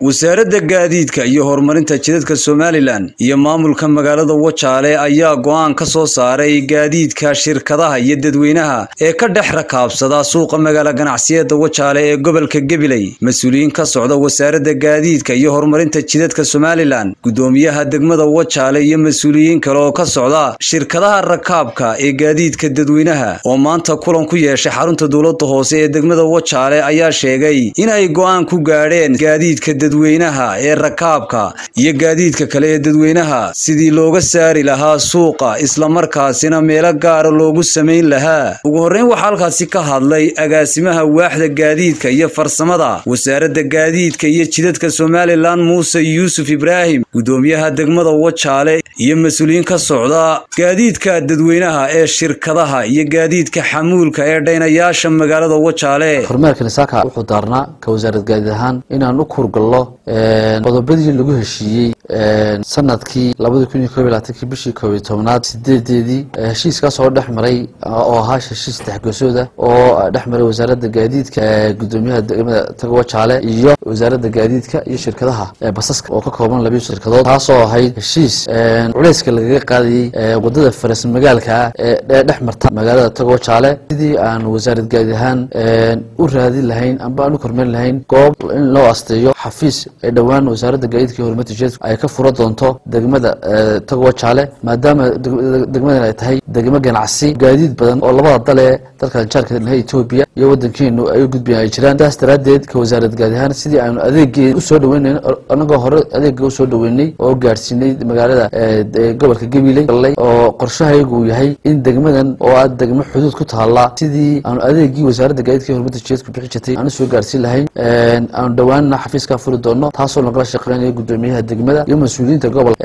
wasaaradda gaadiidka iyo horumarinta jidadka somalilan iyo maamulka magaalada wajaale ayaa go'aan ka soo saaray gaadiidka shirkadaha iyo dadweynaha ee ka dhex rakaabsada suuqa magaala ganacsiyada wajaale ee gobolka gabiley mas'uuliyiin ka socda wasaaradda gaadiidka iyo horumarinta jidadka somalilan guddoomiyaha degmada wajaale iyo mas'uuliyiin kale oo ka socda shirkadaha rakaabka ee gaadiidka dadweynaha oo maanta kulan ku yeeshay xarunta dowladda hoose ee degmada wajaale ayaa sheegay in ay go'aan ku gaadheen gaadiidka dadweynaha ee rakaabka iyo gaadiidka kale ee dadweynaha sidii looga saari lahaa suuqa islamarkaasina meelo gaara loogu samayn lahaa. Ugu horreyn waxaa halkaasi ka hadlay agaasimaha waaxda gaadiidka iyo farsamada wasaaradda gaadiidka iyo jidadka somalilan muuse yuusuf ibraahim guddoomiyaha degmada wajaale iyo mas'uuliyiin ka socda gaadiidka dadweynaha ee shirkadaha iyo gaadiidka xamuulka ee dhaynayaasha magaalada wajaale kormeerka nisaaka wuxuu daarnaa ka wasaarad gaadiid ahaan inaan u kurgallo qodobadii lagu heshiiyey sannadkii labadii kun iyo koob iyo labaatanki bishii koob iyo tobnaad sideedeedii heshiiskaas oo dhex maray oo ahaa heshiis dexgosooda oo dhex maray wasaaradda gaadiidka gudoomiyaha degmada tagawajaale iyo wasaaradda gaadiidka iyo shirkadaha basaska oo ka kooban labiyo shirkadood taasoo ahayd heshiis culeyska lagaga qaadayey waddada faras magaalka ee dhex marta magaalada tagawajaale sidii aan wasaarad gaadiid ahaan u raadin lahayn amba aan u kormeeri lahayn goob in loo asteeyo xafiis ee dhowaan wasaaradda gaadiidka iyo horumarinta ay ka fura doonto degmada tagawajaale maadaama degmadan ay tahay degmo ganacsi gaadiid badan oo labada dale dalkan jaarka lahay etoobiya iyo wadankeenu ay u gudbayan ay jiraan. Sidaas daraaddeed ka wasaarad gaadi ahaan sidii aanu adeegeed u soo dhaweynayn anagoo hore adeega u soo dhaweynay oo gaadhsiinay magaalada gobolka gabiley oo qorshahaygu uu yahay in degmadan oo ah degmo xuduud ku taala sidii aanu adeegii wasaaradda gaadiidka iyo horumarinta jidadku bixi jirtay aan u soo gaadhsiin lahayn aanu dhowaanna xafiiskaa furi doono taasoo nagala shaqeynayo gudoomiyaha degmada iyo mas'uuliyiinta gobolka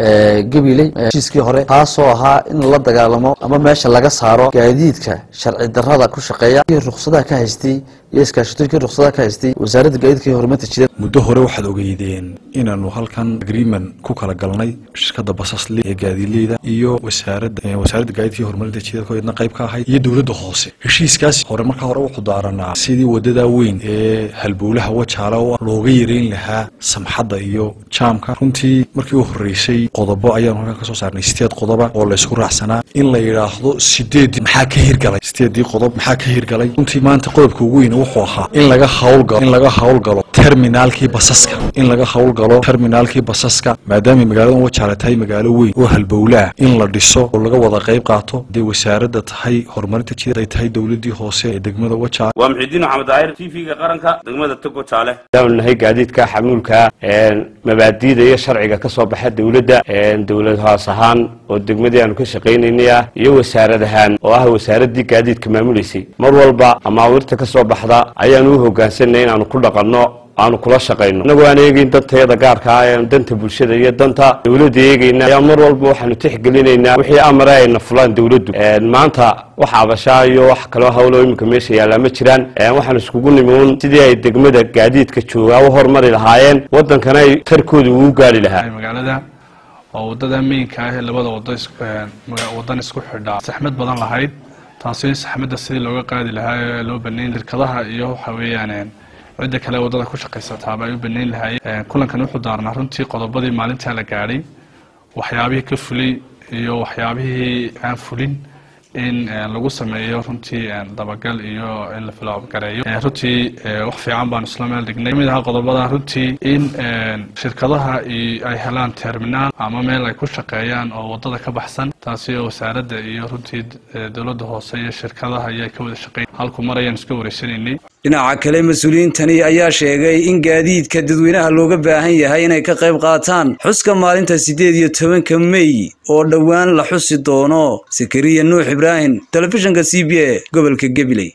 gabiley heshiiskii hore taasoo ahaa in la dagaalamo ama meesha laga saaro gaadiidka sharci darada ku shaqeeya. Iyo ruksadaha ka haystay iyo iskaashatooyinkii ruksadaha ka haystay wasaaradda gaadiidka horumarinta jidadka muddo hore waxaad ogeydeen inaanu halkan agreement ku kala galnay shirkadda basasle ee gaadiidleyda iyo wasaaradda wasaaradda gaadiidka iyo horumarinta jidadka oo idna qayb ka ahayd iyo dowladda hoose. Heshiiskaas hore markaa hore wuxuu daaranaa sidii waddada weyn ee halbowlaha wajaala oo looga yareyn lahaa samxadda iyo jaamka. Runtii markii u horreysay qodobo ayaanu halkan ka saarnay sideed qodoba oo laysku raacsanaa in la yidhaahdo sideeddii maxaa ka hirgalay? Sideeddii qodob maxaa ka hirgalay? Runtii maanta qodobka ugu weyn wuxuu ahaa in laga hawlgalo in laga hawlgalo terminaalkii basaska in laga hawlgalo terminaalkii basaska maadaamay magaaladan wajaale tahay magaalo weyn oo halbowlaah in la dhiso oo laga wada qayb qaato hadday wasaaradda tahay horumarinta jidad ay tahay dowladdii hoose ee degmada wajaale waa muxidiin maxamed daahir t v-ga qaranka degmada tog wajaale daanu nahay gaadiidka xamuulka mabaadiida iyo sharciga ka soo baxa dowladda dowlad hoos ahaan oo degmadii aanu ka shaqaynaynaya iyo wasaarad ahaan oo ah wasaaraddii gaadiidka maamuleysay mar walba amaawiirta ka soo baxda ayaanu u hogaansanay inaanu ku dhaqanno aanu kula shaqayno. Inagoo aan eegeyn dantayada gaarka ah ee danta bulshada iyo danta dowladda eegeyna ayaa mar walba waxaanu tixgelinaynaa wixii amare ayna fulaan dowladdu. Maanta wax abashaa iyo wax kaloo hawlo iminka meesha yaallaa ma jiraan. Waxaan iskugu nimi sidii ay degmada gaadiidka joogaa u hormari lahaayeen waddankana ay tarkooda ugu gaari lahaa oo waddada meynka ah ee labada wado wadan isku xidhaa. Saxmad badan lahayd taasi saxmadda sidii looga qaadi lahaa loo baneyn shirkadaha iyo waxa weeyaan cidda kale waddada ku shaqaysataaba ay u baneyn lahaayeen kulankan wuxuu daarnaa runtii qodobadii maalintaa la gaadhay waxyaabihii ka fulay iyo waxyaabihii aan fulin in lagu sameeyo runtii dabagal iyo in la filgareeyo runtii wax fiican baanu isla meel dhignay. Kamid ahaa qodobada runtii in shirkadaha ay helaan terminaal ama meel ay ku shaqeeyaan oo waddada ka baxsan taasi oo wasaaradda iyo runtii dowladda hoose iyo shirkadaha ayaa ka wada shaqeyn halku mar ayaan iska wareysanaynay dhinaca kale mas'uuliyiintani ayaa sheegay in gaadiidka dadweynaha looga baahan yahay inay ka qayb qaataan xuska maalinta siddeed iyo tobanka mey oo dhowaan la xusi doono. Sakariya nuux ibraahim telefishinka c b a gobolka gabiley